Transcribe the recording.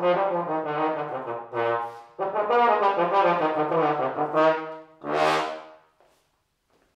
no, no.